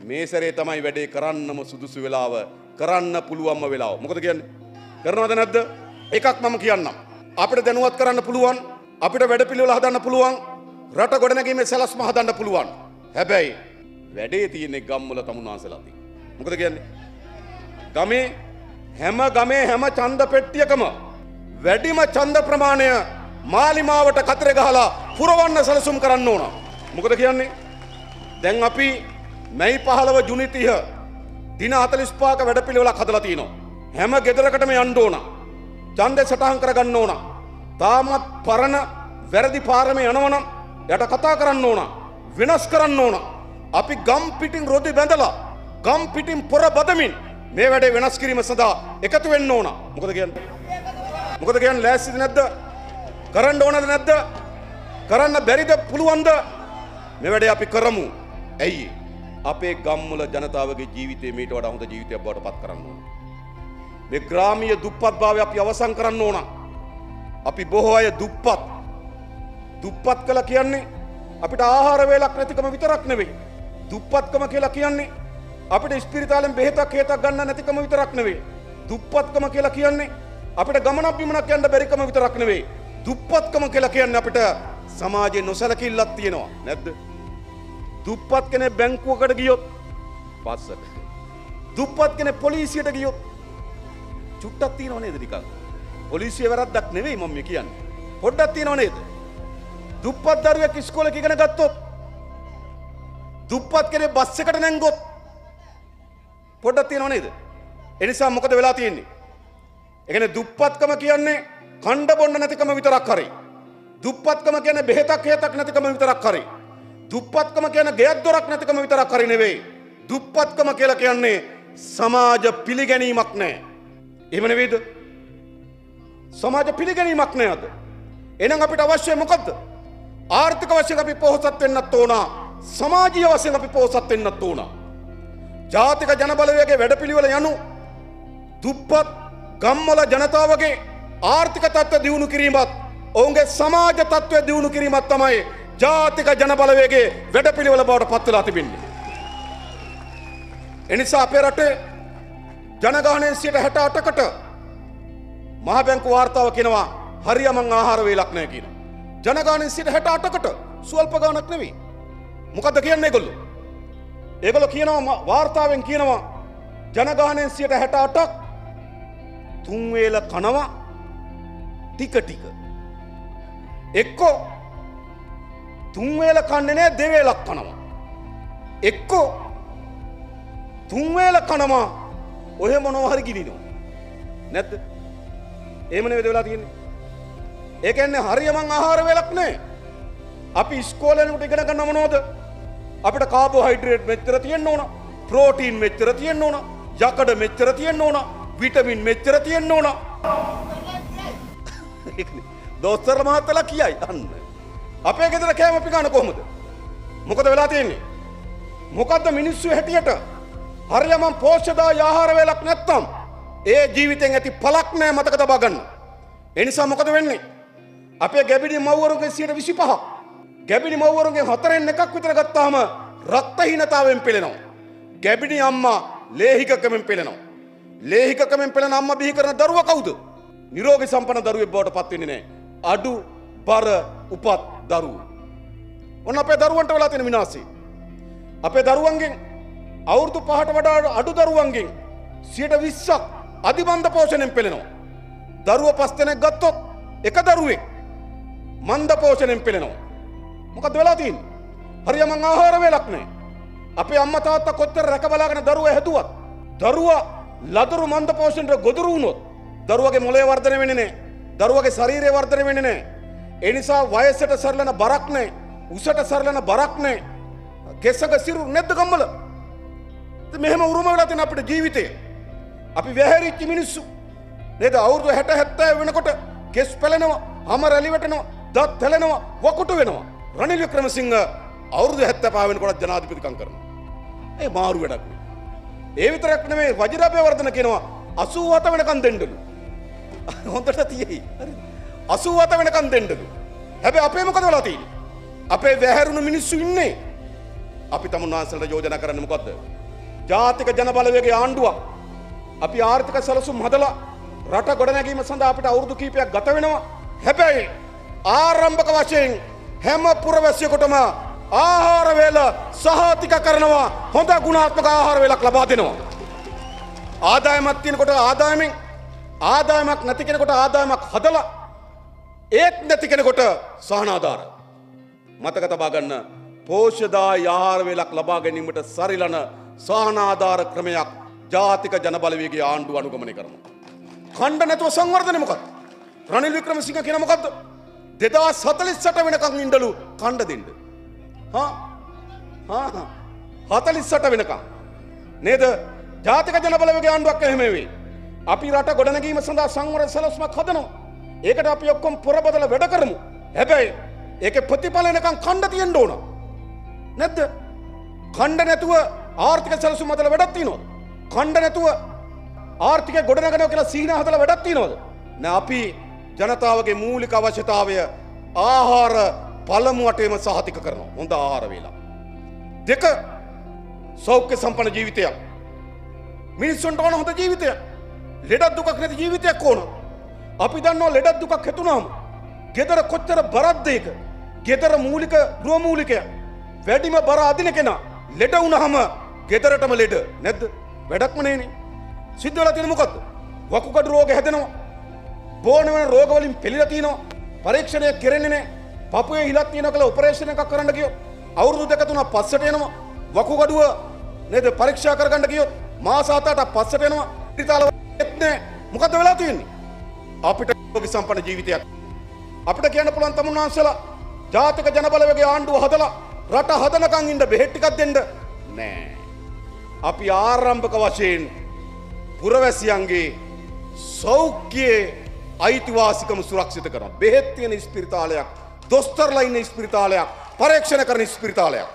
මේ සැරේ තමයි වැඩේ කරන්නම සුදුසු වෙලාව කරන්න පුළුවන්ම වෙලාව. මොකද කියන්නේ? කරනවද නැද්ද? එකක් මම කියන්නම්. අපිට දැනුවත් කරන්න පුළුවන්. අපිට වැඩපිළිවෙල හදන්න පුළුවන්. රට ගොඩනැගීමේ සැලැස්ම හදන්න පුළුවන්. හැබැයි වැඩේ තියෙන්නේ ගම්වල තමුන්නාන්සලා තියෙන්නේ. මොකද කියන්නේ? ගමේ හැම ගමේ හැම ඡන්ද පෙට්ටියකම වැඩිම ඡන්ද ප්‍රමාණය මාලිමාවට කතරේ ගහලා පුරවන්න සැලසුම් කරන්න ඕන. මොකද කියන්නේ? දැන් අපි මැයි පහළව ජුනි 30 දින 45ක වැඩපිළිවෙලක් හදලා තිනවා. හැම ගෙදරකටම යන්න ඕන. ඡන්දේ සටහන් කරගන්න ඕන. තාමත් පරණ වැරදි පාරමේ යනවනම් යට කතා කරන්න ඕන. වෙනස් කරන්න ඕන. අපි ගම් පිටින් රොදි බැඳලා ගම් පිටින් පොර බදමින් මේ වැඩේ වෙනස් කිරීම සඳහා එකතු වෙන්න ඕන. මොකද කියන්නේ? මොකද කියන්නේ ලෑස්තිද නැද්ද? කරන්න ඕනද නැද්ද? කරන්න බැරිද පුළුවන්ද? මේ වැඩේ අපි කරමු. ඇයි? අපේ ගම්වල ජනතාවගේ ජීවිතේ මීට වඩා හොඳ ජීවිතයක් බවට පත් කරන්න ඕන. මේ ග්‍රාමීය දුප්පත්භාවය අපි අවසන් කරන්න ඕන. අපි බොහෝ අය දුප්පත්. දුප්පත් කළ කියන්නේ අපිට ආහාර වේලක් නැතිකම විතරක් නෙවෙයි. දුප්පත්කම කියලා කියන්නේ අපිට ස්පිරිතාලෙන් බෙහෙතක් හේතක් ගන්න නැතිකම විතරක් නෙවෙයි. දුප්පත්කම කියලා කියන්නේ අපිට ගමනක් බිමනක් යන්න බැරිකම විතරක් නෙවෙයි. දුප්පත්කම කියලා කියන්නේ අපිට සමාජයේ නොසලකිල්ලක් තියෙනවා. නැද්ද? දුප්පත් කෙනෙක් බැංකුවකට ගියොත් පස්සට. දුප්පත් කෙනෙක් පොලිසියට ගියොත් චුට්ටක් තියෙනව නේද නිකන්? පොලිසිය වැරද්දක් නෙවෙයි මම මේ කියන්නේ. පොඩ්ඩක් තියෙනව නේද? දුප්පත් දරුවෙක් ඉස්කෝලේ ඉගෙන ගත්තොත් දුප්පත් කෙනෙක් බස් එකට නැංගොත් පොඩ්ඩක් තියෙනව නේද? එනිසා මොකද වෙලා තියෙන්නේ? ඒ කියන්නේ දුප්පත්කම කියන්නේ කණ්ඩ බොන්න නැතිකම විතරක් හරි. දුප්පත්කම කියන්නේ බෙහෙතක් හේතක් නැතිකම විතරක් හරි. දුප්පත්කම කියන ගෙයක් දොරක් නැතිකම විතරක් හරි නෙවෙයි. දුප්පත්කම කියලා කියන්නේ සමාජ පිළිගැනීමක් නෑ. එහෙම නෙවෙයිද? සමාජ පිළිගැනීමක් නෑ අද. එහෙනම් අපිට අවශ්‍ය මොකද්ද? ආර්ථික වශයෙන් අපි පොහොසත් වෙන්නත් ඕන. සමාජීය වශයෙන් අපි පොහොසත් වෙන්නත් ඕන. ජාතික ජනබලවේගයේ වැඩපිළිවෙල යනු දුප්පත් ගම්වල ජනතාවගේ ආර්ථික තත්ත්ව දියුණු කිරීමත් ඔවුන්ගේ සමාජ තත්ත්වය දියුණු කිරීමත් තමයි ජාතික ජනබලවේගේ වැඩපිළිවෙල බවට පත්වෙලා තිබෙන්නේ. එනිසා අපේ රටේ ජනගානයෙන් සියට හැට අටකට මහබැංකු වාර්තාව කෙනවා හරියමං ආහාර වේලක් නෑ කියන. ජනගානයෙන් සිට හැට අටකට ස්වල්ප ගානක් නෙවී. මොකද කියන්නේ ගොල්ලු. ඒගොල කියනවා වාර්තාවෙන් කියනවා ජනගානයෙන් සියට හැට අටක් තුන්වේල කනවා ටික ටික. එක්කෝ තුන්වේල කන්නේ නෑ දෙවේලක් කනවා. එක්කෝ තුන්වේල කනවා ඔය මොනවහරි ගිලිනවා. නැද්ද? ඒමන වෙදවෙලා තියෙන්නේ. ඒකන්නේ හරියමං ආහාර වෙලක් නෑ. අපි ස්කෝලනට ඉගෙන ගන්න මොනෝද? අපිට කාබෝහයිඩ්‍රේට් මෙච්චර තියෙන්න ඕන. ප්‍රෝටීන් මෙච්චර තියෙන්න ඕන. යකඩ මෙච්චර තියෙන්න ඕන. විටමින් මෙච්චර තියෙන්න ඕන. දොස්තර මහත්තලා කියයි අන්න. අපේ ගෙදර කෑම අපි ගන්න කොහොමද? මොකද වෙලා තියෙන්නේ? මොකද්ද මිනිස්සු හැටියට හරියමං පෝෂ්‍යදා ආහාර වේලක් නැත්තම් ඒ ජීවිතෙන් ඇති පලක් නෑ මතක තබා ගන්න. එනිසා මොකද වෙන්නේ? අපේ ගැබිඩි මව්වරුන්ගේ 125 ගැබිඩි මව්වරුන්ගේ හතරෙන් එකක් විතර ගත්තාම රක්තහීනතාවෙන් පෙළෙනවා. ගැබිඩි අම්මා ලේහිකකමෙන් පෙළෙනවා. ලේහිකකමෙන් පෙළෙන අම්මා බිහි කරන දරුවා කවුද? නිරෝගී සම්පන්න දරුවෙක් බවට පත් වෙන්නේ නැහැ. අඩු බර උපත් දරුවෝ. ඔන්න අපේ දරුවන්ට වෙලා තියෙන විනාශය. අපේ දරුවන්ගෙන් අවුරුදු පහට වඩා අඩු දරුවන්ගෙන් සියට විස්සක් අධිබන්ධ පෝෂණයෙන් පෙළෙනවා. දරුව පස් දෙනෙක් ගත්තොත් එක දරුවෙක් මන්ද පෝෂණයෙන් පෙළෙනවා. මොකද වෙලා තියෙන්නේ? හරියමං ආහාර වේලක් නැහැ. අපේ අම්මා තාත්තා කොච්චර රැක බලාගෙන දරුවා හැදුවත් දරුවා ලදරු මන්ද පෝෂණයට ගොදුරු වුණොත් දරුවගේ මොළය වර්ධනය වෙන්නේ නැහැ. දරුවගේ ශරීරය වර්ධනය වෙන්නේ නැහැ. ඒ නිසා වයසට සරලන බරක් නැහැ. උසට සරලන බරක් නැහැ. කෙසක සිරු නැද්ද ගම්වල? මෙහෙම උරුම වෙලා තියෙන අපිට ජීවිතේ. අපි වැහැරිච්ච මිනිස්සු. නේද? අවුරුදු 60 70 වෙනකොට කෙස් පැලෙනවා, හම රැලි වැටෙනවා, දත් තැලෙනවා, වකුටු වෙනවා. රනිල් වික්‍රමසිංහ අවුරුදු 75 වෙනකොට ජනාධිපතිකම් කරනවා. ඒ මාරු වැඩක්. ඒ විතරක් නෙමෙයි වජිරාභය වර්ධන කියනවා 87 වෙනකන් දෙන්නලු. හොඳට තියෙයි. හරි. 87 වෙනකන් දෙන්නලු. හැබැයි අපේ මොකද වෙලා තියෙන්නේ? අපේ වැහැරුණු මිනිස්සු ඉන්නේ අපි තමුන් වහන්සලට යෝජන කරන්න මොකක්ද. ජාතික ජනබලවගේ ආණ්ඩුවක්. අපි ආර්ථික සැලසුම් හදලා රට ගොඩනැගීම සඳහා අපිට අවුරුදු කීපයක් ගත වෙනවා. හැබැයි ආරම්භක වශයෙන් හැම පුරවැසියකොටම ආහාර වේල සහතික කරනවා හොඳ ගුණාත්මක ආහාර වේලක් ලබා දෙනවා. ආදායමක් තියෙනකොට ආදායමෙන් ආදායමක් නැති කෙනෙකුට ආදායමක් හදලා ඒත් නැති කෙනෙකොට සහනාධාර. මතක තබා ගන්න පෝෂදා ආහාර වේලක් ලබා ගැනීමට සරිලන සහනාධාර ක්‍රමයක් ජාතික ජනබලවේගේ ආණ්ඩුව අනුගමනය කරනවා. කණ්ඩ නැතුව සංවර්ධනය මොකක්ද? රනිල් වික්‍රමසිංහ කියන මොකද්ද? 2048 වෙනකන් ඉඳලු කණ්ඩ දෙන්න. හා හා 48 වෙනකන් නේද? ජාතික ජනබලවේගේ ආණ්ඩුවක් එහෙම වෙයි. අපි රට ගොඩනැගීම සඳහා සංවර සැලසුමක් හදනවා. ඒකට අපි ඔක්කොම පොරබදල වැඩ කරමු. හැබැයි ඒකේ ප්‍රතිඵල එනකන් කණ්ඩ තියෙන්න ඕන. නැද්ද? කණ්ඩ නැතුව ආර්ථික සැලසුම් හදලා වැඩක් තියනවද? කණ්ඩ නැතුව ආර්ථිකය ගොඩනගනවා කියලා සීන හදලා වැඩක් තියනවද? නෑ අපි ජනතාවගේ මූලික අවශ්‍යතාවය ආහාර පළමුවටම සහතික කරනවා. හොඳ ආහාර වේලා. දෙක සෞඛ්‍ය සම්පන්න ජීවිතයක්. මිනිස්සුන්ට ඕන හොඳ ජීවිතයක්. ලෙඩක් දුකක් නැති ජීවිතයක් ඕන. අපි දන්නවා ලෙඩක් දුකක් හැතුනාම ගෙදර කොච්චර බරක්ද ඒක? ගෙදර මූලික ගෘහ මූලිකය වැඩිම බර අදින කෙනා ලෙඩ වුණාම ගෙදරටම ලෙඩ නැද්ද? වැඩක්ම නෑනේ. සිද්ධ වෙලා තියෙන මොකද්ද? වකුගඩු රෝග හැදෙනවා. බෝන වෙන රෝග වලින් පෙළලා තිනවා. පරීක්ෂණය කෙරෙන්නේ නැහැ. පපුවේ හිලක් තියෙනවා කියලා ඔපරේෂන් එකක් කරන්න ගියොත් අවුරුදු දෙක තුනක් පස්සට එනවා. වකුගඩුව නේද පරීක්ෂා කරගන්න ගියොත් මාස 7-8ක් පස්සට එනවා. ඉතාල නැහැ. මොකද්ද වෙලා තියෙන්නේ? අපිට රෝගී සම්පන්න ජීවිතයක්. අපිට කියන්න පුළුවන් තමුන්වහන්සේලා ජාතික ජනබලවේගේ ආණ්ඩුව හදලා රට හදනකන් ඉන්න බෙහෙත් ටිකක් දෙන්න. නෑ. අපි ආරම්භක වශයෙන් පුරවැසියන්ගේ සෞඛ්‍යයේ අයිතිවාසිකම සුරක්ෂිත කරන බෙහෙත් තියෙන ස්පිරිතාලයක් දොස්තරලා ඉන්න ස්පිරිතාලයක් පරීක්ෂණ කරන ස්පිරිතාලයක්.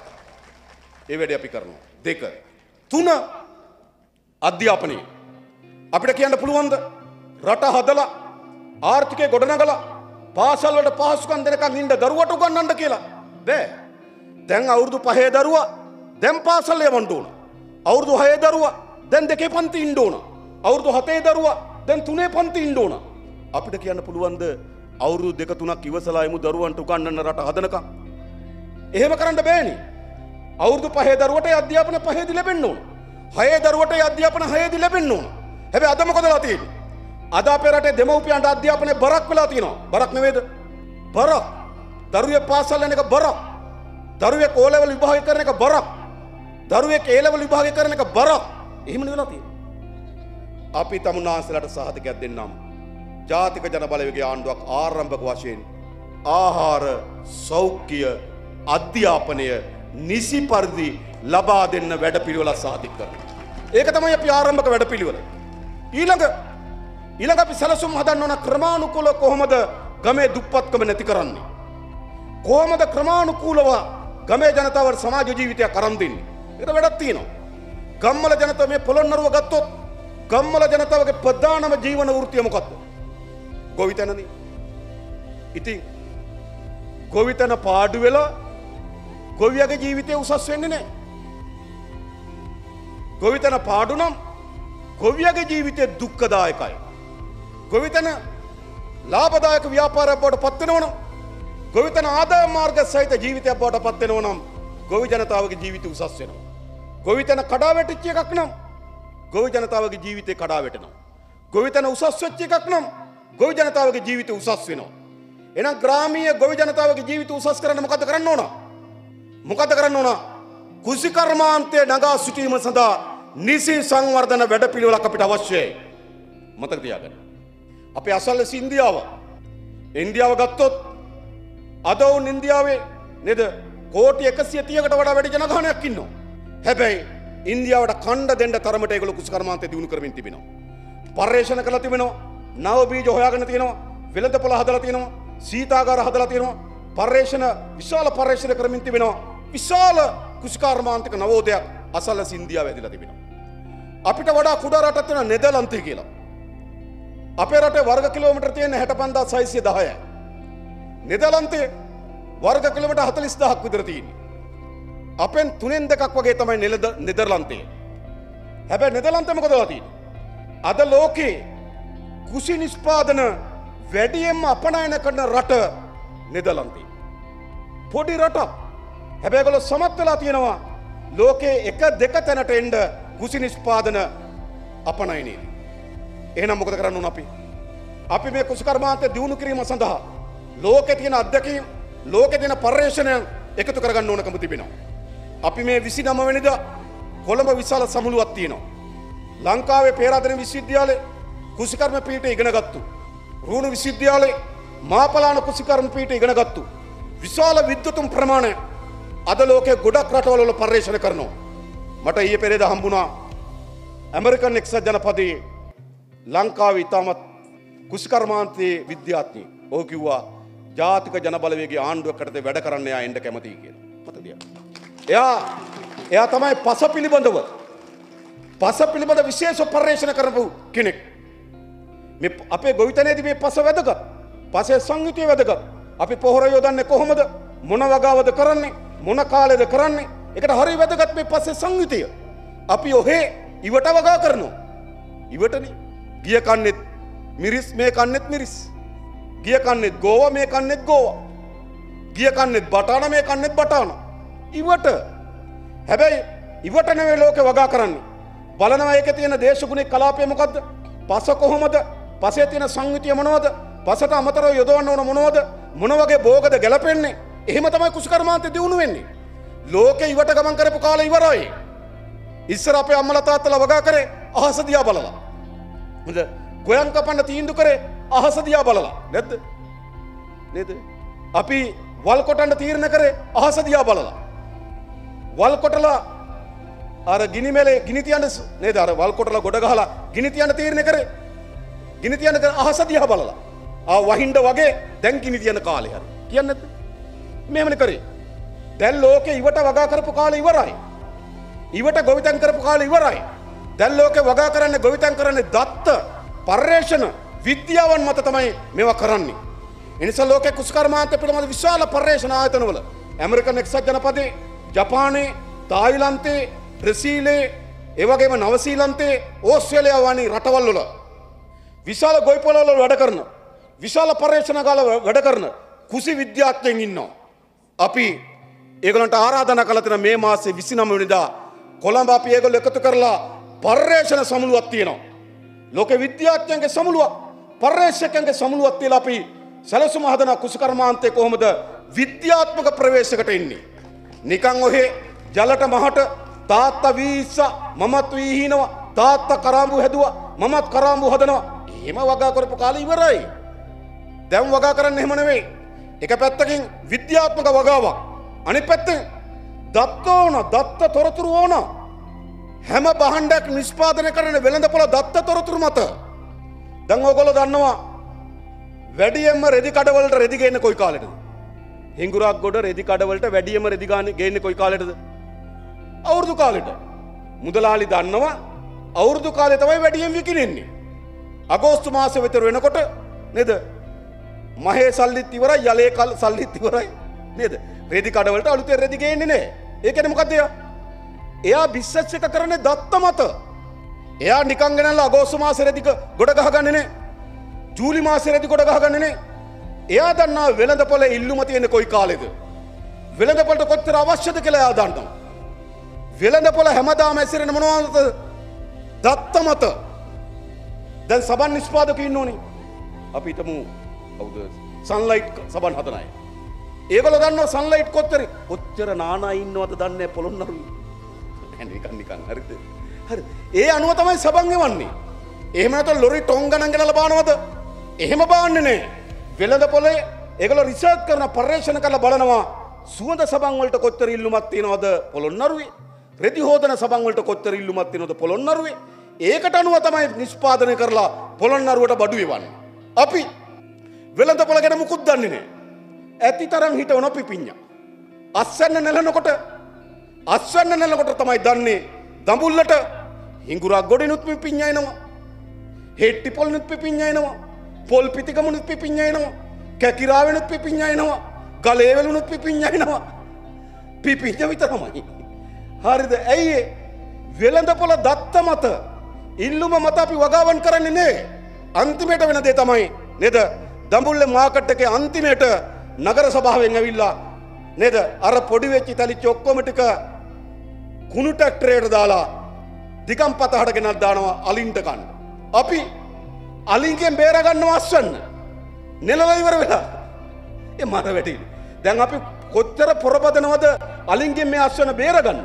ඒ වැඩේ අපි කරනවා. දෙක. තුන අධ්‍යාපනය. අපිට කියන්න පුළුවන්ද? රට හදලා ආර්ථිකය ගොඩනගලා පාසල් වලට පහසුකම් දෙනකන් ඉන්න දරුවට උගන්වන්න කියලා. බෑ දැන් අවුරුදු පහේ දරුවා දැන් පාසල් යවන්න ඕන අවුරුදු හයේ දරුවා දැන් දෙකේ පන්ති ඉන්න ඕන අවුරුදු හතේ දරුවා දැන් තුනේ පන්ති ඉන්න ඕන අපිට කියන්න පුළුවන්ද අවුරුදු දෙක තුනක් ඉවසලා එමු දරුවන්ට උගන්වන්න රට හදනකම්. එහෙම කරන්න බෑනේ. අවුරුදු පහේ දරුවට ඒ අධ්‍යාපන පහේදි ලැබෙන්න ඕන. හයේ දරුවට ඒ අධ්‍යාපන හයේදි ලැබෙන්න ඕන. හැබැයි අද මොකදලා තියෙන්නේ? අද අපේ රටේ දෙමව්පියන්ට අධ්‍යාපනය බරක් වෙලා තියෙනවා. බරක් නෙවෙයිද? බරක් දරුවෙක් පාසල් යන එක බරක් දරුවෙක් ඕ ලෙවල් විභාගය කරන එක බරක් දරුවෙක් ඒ ලෙවල් විභාගය කරන එක බරක් එහෙම වෙලා තියෙන්නේ. අපි තමුන්නාන්සලට සහතිකයක් දෙන්නම්. ජාතික ජන බලවේගේ ආණ්ඩුවක් ආරම්භක වශයෙන් ආහාර සෞඛ්‍ය අධ්‍යාපනය නිසි පරිදි ලබා දෙන්න වැඩ පිළිවෙල සාධික කරන. ඒක තමයි අපි ආරම්භක වැඩ පිළිවෙල. ඊළඟ ඊළඟ අපි සැලසුම් හදන්න ඕන ක්‍රමානුකූල කොහොමද ගමේ දුප්පත්කම නැති කරන්නේ. කොහොමද ක්‍රමානුකූලව ගමේ ජනතාවට සමාජ ජීවිතයක් අරන් දෙන්නේ. ඒක වැඩක් තියෙනවා. ගම්වල ජනතාව මේ පොළොන්නරුව ගත්තොත් ගම්වල ජනතාවගේ ප්‍රධානම ජීවන වෘත්තිය මොකක්ද? ගොවිතැනනේ. ඉතින් ගොවිතැන පාඩු වෙලා ගොවියගේ ජීවිතය උසස් වෙන්නේ නැහැ. ගොවිතැන පාඩු නම් ගොවියගේ ජීවිතය දුක්ඛදායකයි. ගොවිතැන ලාභදායක ව්‍යාපාරයක් බවට පත් වෙනවා නම් ගොවිතැන ආදාය මාර්ග සහිත ජීවිතයක් බවට පත් වෙනවා නම් ගොවි ජනතාවගේ ජීවිතය උසස් වෙනවා. ගොවිතැන කඩා වැටිච්ච එකක් නම් ගොවි ජනතාවගේ ජීවිතේ කඩා වැටෙනවා. ගොවිතැන උසස් වෙච්ච එකක් නම් ගොවි ජනතාවගේ ජීවිතය උසස් වෙනවා. එහෙනම් ග්‍රාමීය ගොවි ජනතාවගේ ජීවිත උසස් කරන්න මොකද කරන්න ඕන? මොකද කරන්න ඕන? කුසිකර්මාන්තය නගා සිටීම සඳහා නිසි සංවර්ධන වැඩපිළිවෙලක් අපිට අවශ්‍යයි. මතක තියාගන්න. අපේ අසල්ලෙස ඉන්දියාව. ඉන්දියාව ගත්තොත් අද ඔවුන් ඉන්දියාවේ නේද කෝටි 130කට වඩා වැඩි ජනගහනයක් ඉන්නවා. හැබැයි ඉන්දියාවට කණ්ඩ දෙන්න තරමට ඒගොල්ලෝ කුසිකර්මාන්තය දිනු කරමින් තිබෙනවා. පර්යේෂණ කරලා තිබෙනවා. නව බීජ හොයාගෙන තියෙනවා. වෙළඳපොළ හදලා තියෙනවා. සීතාගාර හදලා තියෙනවා. පර්යේෂණ විශාල පර්යේෂණ කරමින් තිබෙනවා. විශාල කුෂ්කාර්මාන්තික නවෝදයක් අසල්ල සින්දියාව ඇදිලා තිබෙනවා. අපිට වඩා කුඩා රටක් තියෙන නෙදර්ලන්තය කියලා. අපේ රටේ වර්ග කිලෝමීටර් තියෙන 65610යි. නෙදර්ලන්තයේ වර්ග කිලෝමීටර් 40000ක් විතර තියෙන්නේ. අපෙන් තුනෙන් දෙකක් වගේ තමයි නිලද නිදර්ලන්තේ. හැබැ නෙදලන්තමකොදවතිී. අද ලෝකේ කුසි නිස්පාදන වැඩියෙන්ම අපනයන කරන රට නෙදලන්තී. පොඩි රටක් හැබැගොල සමත් වෙලා තියෙනවා ලෝකයේ එක දෙක තැනට එන්ඩ කුසි නිස්පාදන අපනයිනේදී. එහනම් මොකද කරන්න අපි. අපි මේ කුසකර්මාන්තය දියුණු කිරීම සඳහා ලෝක තියෙන අත්දැකීම් ලෝක තියෙන පර්යේෂණය එකතු කරගන්න ඕනකම තිබෙනවා. අපි මේ විසි නමවැනිද කොළඹ විශාල සමුළුවත් තියෙනවා. ලංකාවේ පේරාදන විශ්විද්‍යාලය කුසිකර්ම පීට ඉගෙනගත්තු. රුණු විශ්විද්‍යාලේ මාපලාන කුසිකර්ම පීට ඉගෙනගත්තු. විශාල විද්‍යතුම් ප්‍රමාණය අද ලෝකේ ගොඩක් රටවලල පර්යේෂණ කරනවා. මට ඒ පෙරේද හම්බුණා ඇමරිකන් එක්සත් ජනපදයේ ලංකාව ඉතාමත් කුසිකර්මාන්තයේ විද්‍යාත්නී ඕ කිව්වා ජාතික ජනබලවේගේ ආණ්ඩුවකටද වැඩ කරන්න එයා එන්ඩ කැමතියි කිය මතදිය. එයා එයා තමයි පස පිළිබඳව පස පිළිබඳ විශේෂ පර්යේෂණ කරපු කෙනෙක්. අපේ ගොවිතනේද මේ පස වැදගත් පසේ සංයුතිය වැදගත් අපි පොහොර යෝදන්න කොහොමද මොන වගාවද කරන්නේ මොන කාලෙද කරන්නේ එකට හරි වැදගත් මේ පස්සේ සංයුතිය. අපි ඔහේ ඉවට වගා කරනවා. ඉවටන ගිය කන්නෙත් මිරිස් මේ කන්නෙත් මිරිස්. ගිය කන්නෙත් ගෝව මේ කන්නෙත් ගෝව. ගිය කන්නෙත් බටාන මේ කන්නෙත් බටාන. ඉවට හැබැයි ඉවට නෙවේ ලෝක වගා කරන්නේ. බලනවා ඒක තියෙන දේශගුණේ කලාපයමකක්ද පස කොහොමද පසේ තියෙන සංයුතිය මොනවද පසට අමතර යොදවන්න ඕන මොනවද මොනවගේ බෝගද ගැලපෙන්නේ එහෙම තමයි කුෂකර්මාන්තය දියුණු වෙන්නේ. ලෝක ඉවට ගමන් කරපු කාල ඉවරයි. ඉස්සර අපේ අම්මල තාත්තල වගා කරේ අහසදියා බලලා. හොඳ ගොයන් කපන්න තීන්දු කරේ අහසදියා බලලා. නැද්ද? නේද? අපි වල්කොටන්ට තීරණ කරේ අහසදියා බලලා. වල්කොටලා අර ගිනිමෙලේ ගිනිතියන්න නේද? අර වල්කොටල ගොඩ ගහලා ගිනිතියන්න තීරණ කරේ. ගිනිතියන්න කර අහසදියා බලලා. ආ වහින්ඩ වගේ දැන් ගිනිතියන කාලය හරි. කියන්නද මෙමන කරේ. දැල් ලෝක ඉවට වගා කරපු කාල ඉවරයි. ඉවට ගොවිතැන් කරපු කාල ඉවරයි. දැල් ලෝක වගා කරන්න ගොවිතැන් කරන්නේ දත්ත පර්යේෂණ විද්‍යාවන් මත තමයි මෙවා කරන්නේ. එනිස ලෝක කුස්කර්මාන්ත පිළිබඳ විශාල පර්යේෂණ ආයතනවල ඇමරිකන් එක්සත් ජනපදේ ජපානයේ තායිලන්තේ ප්‍රසීලේ ඒවගේම නවසීලන්තේ ඕස්ට්‍රේලියාවානි රටවල්වල විශාල ගොයිපොලවල වැඩ කරන විශාල පර්යේෂණ කාල වැඩ කරන කුසි විද්‍යාත්වයෙන් ඉන්නවා. අපි ඒගලන්ට ආරාධන කලතින මේ මාසේ විසිනම වනිදා කොළඹ අපි ඒගොල් එකතු කරලා පර්යේෂණ සමුළුවත් තියෙනවා. ලෝක විද්‍යාත්යන්ගේ සමුළුවක් පර්යේෂකයන්ගේ සමුළුවත් තියලා අපි සැලසුම හදන කුසකර්මාන්තය කොහොමද විද්‍යාත්මක ප්‍රවේශකට එන්නේ. නිකං ඔහේ ජලට මහට තාත්ත වීස්ස මමත් වීහිනවා තාත්ත කරාම්බු හැදවා මමත් කරාම්බු හදනවා එහෙම වගා කරපු කාල ඉවරයි. දැම් වගා කරන්න එහෙමනවෙයි. එක පැත්තකින් විද්‍යාත්මක වගාවක්. අනි පැත්තෙන් දත්ත ඕන දත්ත තොරතුරු ඕන හැම බහන්ඩක් නිස්පාදනය කරන වෙළඳ පොළ දත්ත තොරතුරු මත. දං ඕකොල දන්නවා වැඩියම්ම රෙදි කඩවලට රෙදිගන්න කොයි කාලෙටද? හිංගුරක් ගොඩ රෙදි කඩවලට වැඩියම රෙදිගාන ගන්න කොයි කාලෙටද? අවුරදු කාලෙට. මුදලාලි දන්නවා අවුරදු කාලෙ තමයි වැඩියම් විකිනෙන්නේ අගෝස්තු මාස වෙතර වෙනකොට නෙද? මහේ සල්ලිත් ඉවරයි යලේ කල් සල්ලිත් ඉවරයි නේද? රෙදි කඩවලට අලුතේ රෙදිගේන්නේ නෑ ඒකන මොකක්දයා එයා බිස්සස් එක කරන දත්ත මත. එයා නිකංගෙනල්ල අගෝසු මාසරදික ගොඩ ගහගන්නනේ ජූලි මාසරදි ගොඩ ගහගන්නනේ එයා දන්නා වෙළඳ පොල ඉල්ලුම තියෙන කොයි කාලෙද? වෙළඳ පොලට කොත්තර අවශ්‍යද කියලා එයා දන්නවා. වෙළඳ පොල හැමදාම ඇසිරෙන මොනවාද? දත්ත මත. දැන් සබන් නිස්පාදක ඉන්න ඕනේ අපි හිතමු කවුද? සන්ලයිට් සබන් හදනයි ඒගොල්ලෝ දන්නවා සන්ලයිට් කොච්චර? කොච්චර නානා ඉන්නවද දන්නේ පොළොන්නරුවේ. නිකන් නිකන් හරිද? හරි. ඒ අනුව තමයි සබංග වන්නේ එහෙමනත ලොරි ටොං ගණන් ගෙනල බානවද? එහෙම බාන්නේ නෑ. වෙළඳ පොලේ ඒගොල රිසර්ච් කරන පර්යේෂණ කරලා බලනවා. සුවඳ සබංවලට කොච්චර ඉල්ලුමත් තියෙනවද? පොළොන්නරුවේ. රෙදි හෝදන සබංවලට කොච්චර ඉල්ලුමත් තියෙනවද? පොළොන්නරුවේ. ඒකට අනුව තමයි නිෂ්පාදනය කරලා පොළොන්නරුවට බඩු එවන්නේ. අපි වෙළඳ පොළ ගැන මුකුත් දන්නේ නෑ. ඇති තරම් හිටවන පිපිඤ්ඤා. අස්සන්න නෙලනකොට අස්වන්න නැලකොට තමයි දන්නේ. දඹුල්ලට හිංගුරක් ගොඩිනුත් පිපිඤ්ඥයනවා හෙට්ටි පොල්නුත් පිපිඤ්ඥයනවා පොල් පිතිකමනුත් පිපිඤ්ඥයනවා කැකිරාවෙනුත් පිපිඤ්ඥයනවා ගලේවලුනුත් පිපිඤ්ඥයනවා පිපිච්ච විතරමයි. හරිද? ඇයි වෙළඳ පොළ දත්ත මත ඉල්ලුම මත අපි වගාවන් කරන්නේ නේ. අන්තිමයට වෙන දේ තමයි නේද? දඹුල්ල මාකට් එකේ අන්තිමයට නගර සභාවෙන් ඇවිල්ලා නේද? අර පොඩි වෙච්චි තලිච්ච ඔක්කොම ටික කුණු ටැක්ටරේට දාලා දිකම් පතහට ගෙනත් දානවා අලින්ට කන්න. අපි අලින්ගෙන් බේරගන්න අස්වන්න. නෙලවයිවර වෙලා ඒ මර වැටි. දැන් අපි කොච්චර පොරබදනවද අලින්ගෙන් මේ අස්වන බේරගන්න.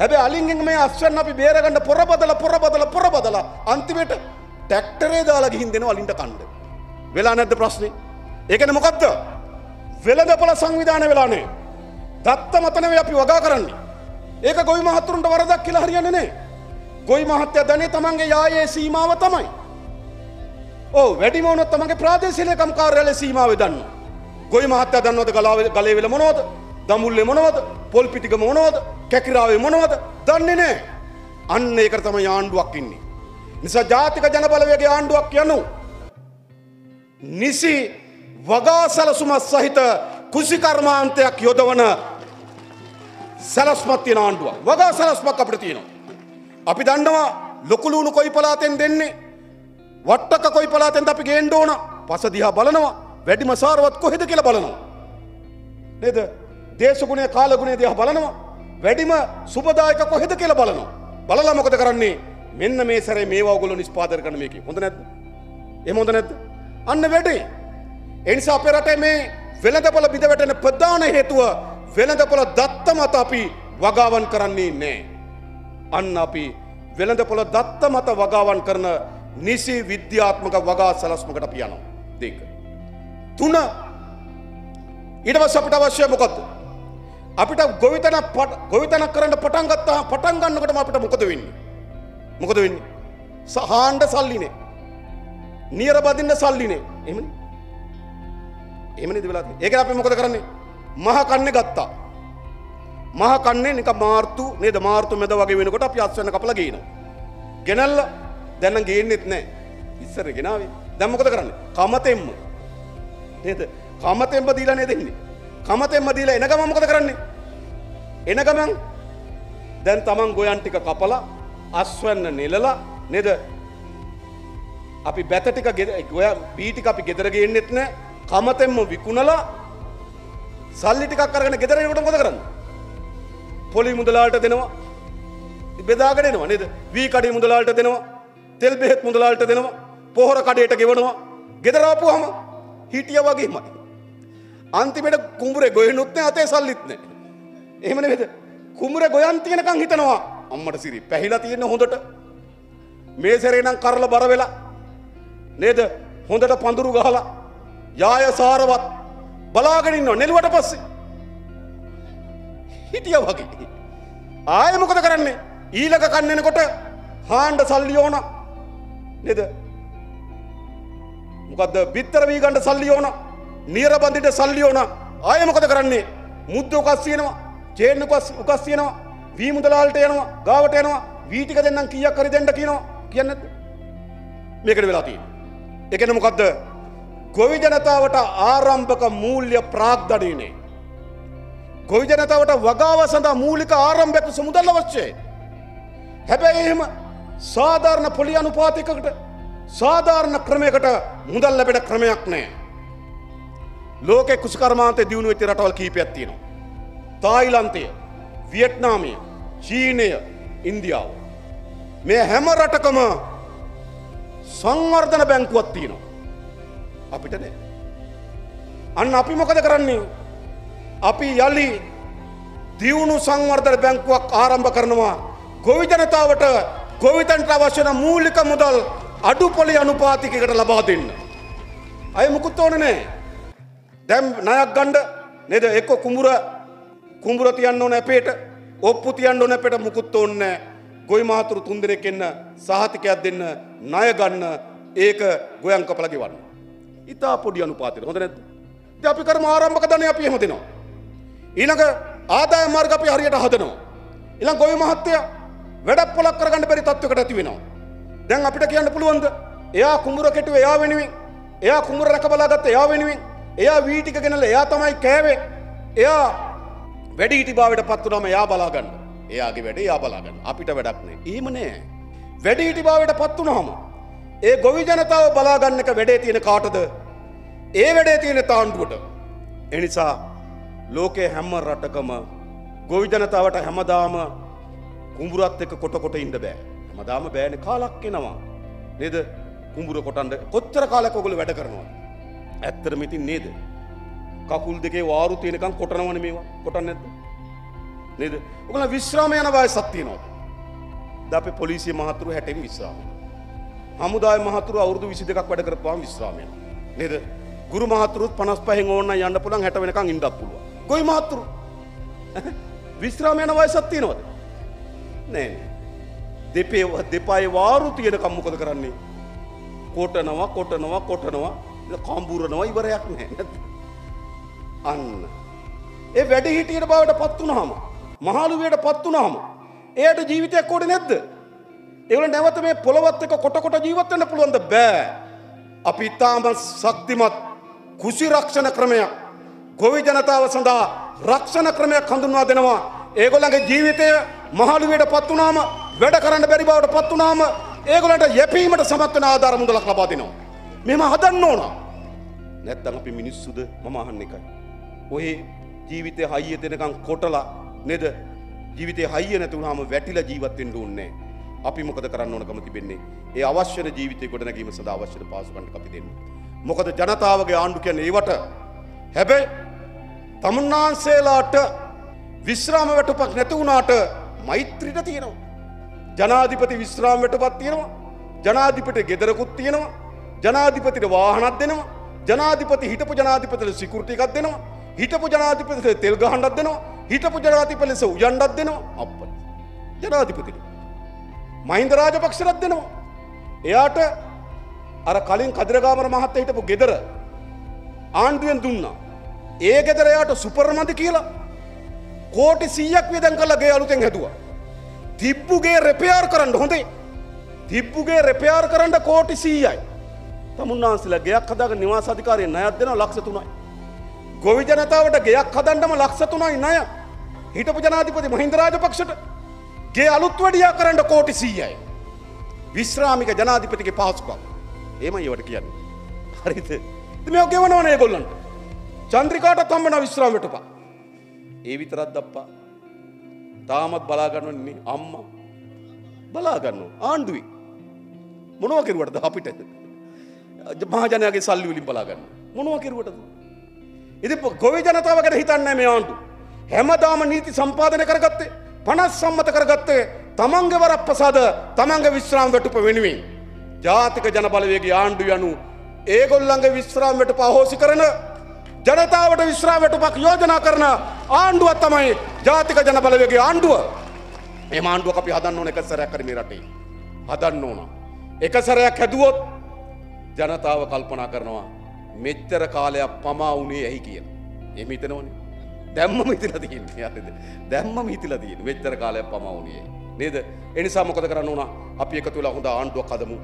හැබැ අලින්ගෙන් මේ අස්වන්න අපි බේරගන්න පොරබදල පොරබදල පොරබදල අන්තිමට ටැක්ටරේ දාලා ගිහින් දෙෙන අලින්ට කණ්ඩ. වෙලා නැද්ද ප්‍රශ්නය. ඒකන මොකක්ද. වෙළඳපොල සංවිධාන වෙලානේ. දත්ත මතනව අපි වගා කරන්නේ. ඒක ගොයි මහත්තුරුන්ට වරදක් කියලා හරියන්නේ ගොයි මහත්‍ය ධනේ තමන්ගේ යායේ සීමාව තමයි. ඕ වැඩිමවනොත් තමගේ ප්‍රාදේශනයකම් කාර්යාල සීමාව දන්න. ගොයි මහත්‍ය දන්නවද ගලාව ගලේවෙල මොනෝද දමුල්ලෙ මොනවද පොල් පිටික මොනෝද කැකිරාවේ මොනවද දන්නේ නෑ අන්න ඒකර තම ආණ්ඩුවක් ඉන්නේ. නිසා ජාතික ජනබලවගේ ආණ්ඩුවක් යනු. නිසි වගා සැලසුමත් සහිත කුසිකර්මාන්තයක් යොදවන සැලස්මත් තියෙන ආණ්ඩුව. වගා සැලස්මක් අපිට තියෙනවා. අපි දන්නවා ලොකුලුණු කොයි පලාතෙන් දෙන්නේ? වට්ටක කොයි පලාතෙන්ද අපි ගේන්ඩ ඕන? පස දිහා බලනවා. වැඩිම සාරවත් කොහෙද කියල බලනවා. නේද? දේශගුණය කාලගුණේ දිහ බලනවා. වැඩිම සුපදායක කොහෙද කියල බලනවා. බලලා මොකද කරන්නේ? මෙන්න මේ සැරේ මේවා ගොලු නිස්පාදර කන මේක. හොඳ නැද එමොද නැද අන්න වැඩේ. එනිසා අපේ රටේ මේ වෙළඳපොළ බිඳ වැටෙන ප්‍රධාන හේතුව වෙළඳපොළ දත්ත මත අපි වගාවන් කරන්නේ නෑ. අන්න අපි වෙළඳපොළ දත්ත මත වගාවන් කරන නිසි විද්‍යාත්මක වගා සලස්මකට අපි යනවා. දෙක. තුන ඊටවස් අපිට අවශ්‍ය මොකක්ද. අපිට ගොවිතන ගොවිතනක් කරන්න පටන් ගත්තා පටන් ගන්නකටම අපිට මොකද වෙන්නේ. මොකද වෙන්නේ. සහාන්ඩ සල්ලිනේ. නියර බදින්න සල්ලිනේ එමනි. එමනි වෙලා ඒක අපි මොකද කරන්නේ මහ කන්න ගත්තා. මහ කන්නේ නික මාර්තු නේද මාර්තු මෙද වගේ වෙනකොට අපි අස්වන්න කපල ගේන. ගෙනල්ල දැන්න ගේන්නෙත් නෑ ඉස්සර ගෙනාවේ දැම්මකොද කරන්න කමතෙම්ම නේද කමතෙම්ම දීලා නේ දෙන්නේ. කමතෙම්ම දීලා එන ගම මොකද කරන්නේ. එන ගමන් දැන් තමන් ගොයන් ටික කපලා අස්වන්න නෙලලා නේද අපි බැතටික ගොය බීටික අපි ගෙදරගෙන්න්නෙත් නෑ කමතෙම්ම විකුණලා සල්ලි ටිකක් කරගෙන ගෙදරනකට මොද කරන්න? පොලි මුදලාට දෙනවා. බෙදාගෙනවා නේද? වී කඩි මුදලාට දෙනවා. තෙල් බෙහෙත් මුදලාට දෙනවා. පොහොර කඩේට ගෙවනවා. ගෙදරාපු හම හිටිය වගේමයි. අන්තිමට කුඹුරේ ගොයනුත්න අතේ සල්ලිත්න එහෙමන වෙද කුමර ගොයන් තියෙනකං හිතනවා අම්මට සිරි පැහිලා තියෙන හොඳට. මේ සැරේනම් කරල බර වෙලා. නේද? හොඳට පඳුරු ගහලා යාය සාරවත්. බලාගෙනන්න නෙළුවට පස්සේ. හිටිය වගේ. ආය මොකද කරන්නේ? ඊලක කන්නනකොට හාන්ඩ සල්ලි ඕන. නෙද? මොකද බිත්තර වී ගණඩ සල්ලි ඕන. නියරබන්දිට සල්ලි ඕන. ආය මොකද කරන්නේ? මුද්ද උකස් තියෙනවා. චේන උකස් තියෙනවා. වී මුදලාල්ට යනවා ගාවට යනවා වීටික දෙන්නම් කියක් කරි දෙන්නට කියනවා. කියන්නද මේකට වෙලා තියෙන එකන මොකක්ද ගොවි ජනතාවට ආරම්භක මූල්‍ය ප්‍රාග්ධනයනේ. ගොවි ජනතාවට වගාව සඳහා මූලික ආරම්භක සමුදල් අවශ්‍යය. හැබැයි එහෙම සාධාරණ පොලි අනුපාතිකට සාධාරණ ක්‍රමයකට මුදල් ලැබෙන ක්‍රමයක් නෑ. ලෝක කුසිකර්මාන්තය දියුණු වෙති රටවල් කීපයක් තියෙනවා. තායිලන්තය වියට්නාමය චීනය ඉන්දියාව. මේ හැම රටකම සංවර්ධන බැංකුවත් තියෙනවා. අපිට නෑ. අන්න අපි මොකද කරන්නේ. අපි යළි දියුණු සංවර්ධන බැංකුවක් ආරම්භ කරනවා. ගොවි ජනතාවට ගොවිතන්ට අවශ්‍යන මූලික මුදල් අඩු පොලි අනුපාතිකකට ලබා දෙන්න. අය මුකුත් ඕන නෑ. දැම් නයක් ගණ්ඩ නෙද එක්ක කුඹුර කුඹුර තියන්න ඕන ඇපේට ඔප්පු තියන්න ඕන පැට මුකුත් ඕන්න ගොයි මාතුරු තුන්දෙනෙක් එන්න සහතිකයක් දෙන්න ණය ගන්න ඒක ගොයන් කපල ගෙවන්න. ඉතා පොඩි අනුපාතයට හොඳ නැද්ද? ඉතින් අපි කරමු ආරම්භක ධනය අපි එහෙම දෙනවා. ඊළඟ ආදාය මාර්ග අපි හරියට හදනවා. ඊළඟ ගොවි මහත්තයා වැඩක් පොලක් කරගන්න බැරි තත්වයකට ඇති වෙනවා. දැන් අපිට කියන්න පුළුවන්ද? එයා කුඹුර කෙටුවේ එයා වෙනුවෙන්. එයා කුඹුර රැක බලා ගත්ත එයා වෙනුවෙන්. එයා වී ටික ගෙනල්ලා එයා තමයි කෑවේ. එයා වැඩි හිටි භාවයට පත් වුණාම එයා බලාගන්න. එයාගේ වැඩේ එයා බලාගන්න. අපිට වැඩක් නෑ. එහෙම නෑ. වැඩි හිටි භාවයට පත් වුණාම ඒ ගොවි ජනතාව බලාගන්න එක වැඩේ තියෙන කාටද? ඒ වැඩේ තියෙන තාණ්ඩුවට. එනිසා ලෝකේ හැම රටකම ගොවි ජනතාවට හැමදාම කුඹුරත් එක්ක කොට කොට ඉන්න බෑ. හැමදාම බෑනේ කාලක් එනවා. නේද? කුඹුර කොටන්න කොච්චර කාලයක් ඔයගොල්ලෝ වැඩ කරනවද? ඇත්තටම ඉතින් නේද? කකුල් දෙකේ වාරු තියෙනකන් කොටනවනේ මේවා. කොටන්නේ නැද්ද? නේද? ඔයගොල්ලෝ විශ්‍රාම යන වයසක් තියෙනවද? ද අපේ පොලිසිය මහතුරු 60න් විශ්‍රාම යනවා. හමුදාය මහතුරු අවුරුදු 22ක් වැඩ කරපුවාම විශ්‍රාම යනවා. නේද? ගුරු මහතුරුත් 55න් ඕන නම් යන්න පුළුවන් 60 වෙනකන් ඉන්නත් පුළුවන්. කොයි මහතුරු? විශ්‍රාම යන වයසක් තියෙනවද? නෑ. දෙපේ දෙපායේ වාරු තියෙනකම් මොකද කරන්නේ? කොටනවා කොටනවා කොටනවා කම්බුරනවා ඉවරයක් නෑ. නැද්ද? අන්න. ඒ වැඩ හිටියට බවට පත් වුණාම මහලුවයට පත් වුණාම එයට ජීවිතයක් ඕනේ නැද්ද? ඒවල නැවත මේ පොළවත් එක කොට කොට ජීවත් වෙන්න පුළුවන්ද? බෑ. අපි ඊටාම ශක්තිමත් කුසි රක්ෂණ ක්‍රමයක් ගොවි ජනතාව සඳහා රක්ෂණ ක්‍රමයක් හඳුන්වා දෙනවා. ඒගොල්ලන්ගේ ජීවිතය මහලුවයට පත් වුණාම වැඩ කරන්න බැරි බවට පත් වුණාම ඒගොල්ලන්ට යැපීමට සමත් වෙන ආධාර මුදලක් ලබා දෙනවා. මෙහෙම හදන්න ඕන. නැත්තම් අපි මිනිස්සුද මම අහන්න එකයි. ඔය ජීවිතේ හයිය දෙනකන් කොටලා නේද? ජීවිතේ හයිය නැති වුණාම වැටිලා ජීවත් වෙන්න ඕනේ අපි මොකද කරන්න ඕනකම තිබෙන්නේ? ඒ අවශ්‍ය ජීවිතේ ගොඩනැගීම සඳහා අවශ්‍ය පාසුකම් අපි දෙන්න. මොකද ජනතාවගේ ආණ්ඩු කියන්නේ ඒවට හැබැයි තමුන්නාන්සේලාට විශ්‍රාම වැටුපක් නැති වුණාට මෛත්‍රීට තියෙනවා. ජනාධිපති විශ්‍රාම වැටුපක් තියෙනවා. ජනාධිපති ගෙදරකුත් තියෙනවා. ජනාධිපතිට වාහනක් දෙනවා. ජනාධිපති හිටපු ජනාධිපතිට සිකුරිටි එකක් දෙනවා. හිටපු ජනාධිපතිට තෙල් ගහන්නක් දෙනවා. හිටපු ජනාධිපති ලෙස උයන්නක් දෙනවා. අප්පා. ජනාධිපතිට. මහින්ද රාජපක්ෂරත් දෙනවා. එයාට අර කලින් කදිරගාමර මහත්තයා හිටපු ගෙදර ආණ්ඩුවෙන් දුන්නා. ඒ ගෙදර එයාට සුපර්මන්ති කියලා කෝටි 100ක් වියදම් කරලා ගේ අලුතෙන් හැදුවා. තිබ්බුගේ රෙපෙයාර් කරන්න හොඳේ. තිබ්බුගේ රෙපෙයාර් කරන්න කෝටි 100යි. තමුන්නාන්සලා ගෙයක් හදාගෙන නිවාස අධිකාරියෙන් ණයක් දෙනවා ලක්ෂ 3යි. ගොවි ජනතාවට ගෙයක් හදන්නම ලක්ෂ 3යි ණය. හිටපු ජනාධිපති මහින්ද රාජපක්ෂට ගේ අලුත් වැඩියා කරන්න කෝටි 100යි. විශ්‍රාමික ජනාධිපතිගේ පහසුකම්. එහෙමයි ඒවට කියන්නේ. හරිද? ඉතින් මේක ගෙවනවනේ ඒගොල්ලන්ට. චන්ද්‍රිකාටත් හම්බෙනවා විශ්‍රාම වැටුපක්. ඒ විතරක් දප්පා. තාමත් බලාගන්නවන්නේ අම්මා. බලාගන්නවා ආණ්ඩුවේ. මොනව කෙරුවටද අපිට? මහජනයාගේ සල්ලි වලින් බලාගන්න. මොනව කෙරුවටද? ඉතින් ගොවි ජනතාව ගැන හිතන්නේ මේ ආණ්ඩු. හැමදාම නීති සම්පාදනය කරගත්තේ 50 සම්මත කරගත්තේ තමන්ගේ වරප්‍රසාද තමන්ගේ විශ්‍රාම වැටුප වෙනුවෙන්. ජාතික ජන බලවේගයේ ආණ්ඩු යනු ඒගොල්ලන්ගේ විශ්‍රාම වැටුප අහෝසි කරන ජනතාවට විශ්‍රාම වැටුපක් යෝජනා කරන ආණ්ඩුව තමයි ජාතික ජන බලවේගයේ ආණ්ඩුව. මේ ආණ්ඩුවක් අපි හදන්න ඕන එක සැරයක් හරි මේ රටේ. හදන්න ඕන. එක සැරයක් හැදුවොත් ජනතාව කල්පනා කරනවා මෙච්චර කාලයක් පමා වුණේ ඇයි කියලා. එහෙම හිතනවනේ. දැම්මම හිතලා තියෙන්නේ. හරිද? දැම්මම හිතලා තියෙන්නේ. මෙච්චර කාලයක් පමා වුණේ. නේද? ඒ නිසා මොකද කරන්න ඕන? අපි එකතු වෙලා හොඳ ආණ්ඩුවක් හදමු.